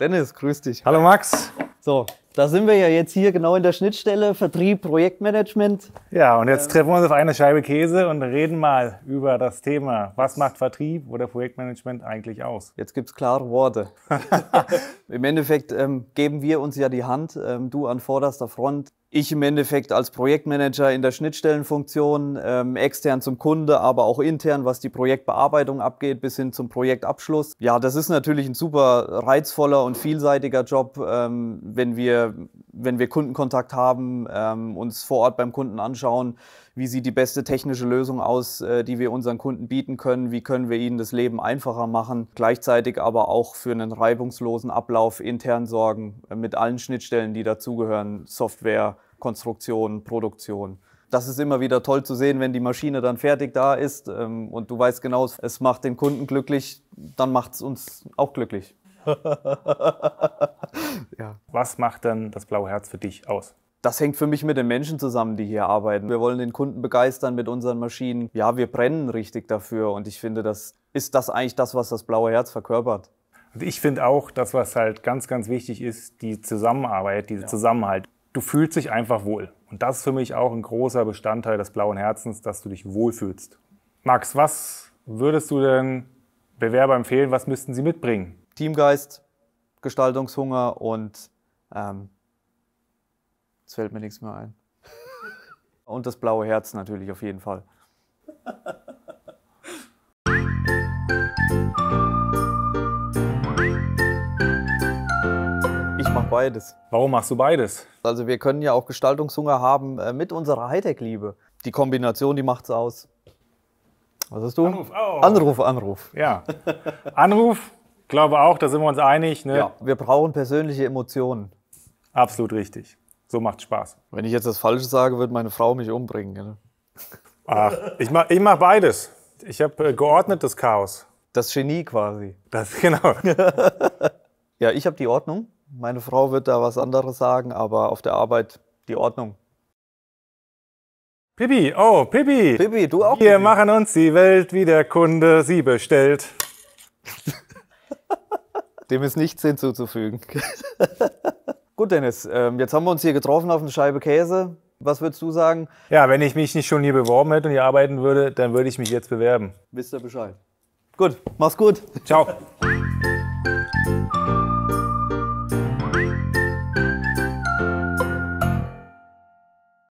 Dennis, grüß dich. Hallo Max. So, da sind wir ja jetzt hier genau in der Schnittstelle Vertrieb, Projektmanagement. Ja, und jetzt treffen wir uns auf eine Scheibe Käse und reden mal über das Thema, was macht Vertrieb oder Projektmanagement eigentlich aus? Jetzt gibt es klare Worte. Im Endeffekt ähm, geben wir uns ja die Hand, ähm, du an vorderster Front, ich im Endeffekt als Projektmanager in der Schnittstellenfunktion, ähm, extern zum Kunde, aber auch intern, was die Projektbearbeitung abgeht, bis hin zum Projektabschluss. Ja, das ist natürlich ein super reizvoller und vielseitiger Job, ähm, wenn, wir, wenn wir Kundenkontakt haben, ähm, uns vor Ort beim Kunden anschauen, wie sieht die beste technische Lösung aus, äh, die wir unseren Kunden bieten können, wie können wir ihnen das Leben einfacher machen, gleichzeitig aber auch für einen reibungslosen Ablauf intern sorgen, äh, mit allen Schnittstellen, die dazugehören, Software, Konstruktion, Produktion. Das ist immer wieder toll zu sehen, wenn die Maschine dann fertig da ist ähm, und du weißt genau, es macht den Kunden glücklich, dann macht es uns auch glücklich. ja. Was macht denn das blaue Herz für dich aus? Das hängt für mich mit den Menschen zusammen, die hier arbeiten. Wir wollen den Kunden begeistern mit unseren Maschinen. Ja, wir brennen richtig dafür und ich finde, das ist das eigentlich das, was das blaue Herz verkörpert. Und ich finde auch, das, was halt ganz, ganz wichtig ist, die Zusammenarbeit, dieser ja. Zusammenhalt. Du fühlst dich einfach wohl. Und das ist für mich auch ein großer Bestandteil des blauen Herzens, dass du dich wohlfühlst. Max, was würdest du denn Bewerber empfehlen, was müssten sie mitbringen? Teamgeist, Gestaltungshunger und ähm, Jetzt fällt mir nichts mehr ein. Und das blaue Herz natürlich auf jeden Fall. Ich mache beides. Warum machst du beides? Also wir können ja auch Gestaltungshunger haben äh, mit unserer Hightech-Liebe. Die Kombination, die macht's aus. Was hast du? Anruf, oh. Anruf, Anruf. Ja. Anruf, glaube auch, da sind wir uns einig. Ne? Ja, wir brauchen persönliche Emotionen. Absolut richtig. So macht Spaß. Wenn ich jetzt das Falsche sage, wird meine Frau mich umbringen. Gell? Ach, ich mache ich mach beides. Ich habe äh, geordnetes Chaos. Das Genie quasi. Das, genau. ja, ich habe die Ordnung. Meine Frau wird da was anderes sagen, aber auf der Arbeit die Ordnung. Pippi, oh, Pippi. Pippi, du auch. Wir Pippi. machen uns die Welt, wie der Kunde sie bestellt. Dem ist nichts hinzuzufügen. Gut, Dennis, ähm, jetzt haben wir uns hier getroffen auf eine Scheibe Käse. Was würdest du sagen? Ja, wenn ich mich nicht schon hier beworben hätte und hier arbeiten würde, dann würde ich mich jetzt bewerben. Wisst ihr Bescheid. Gut, mach's gut. Ciao.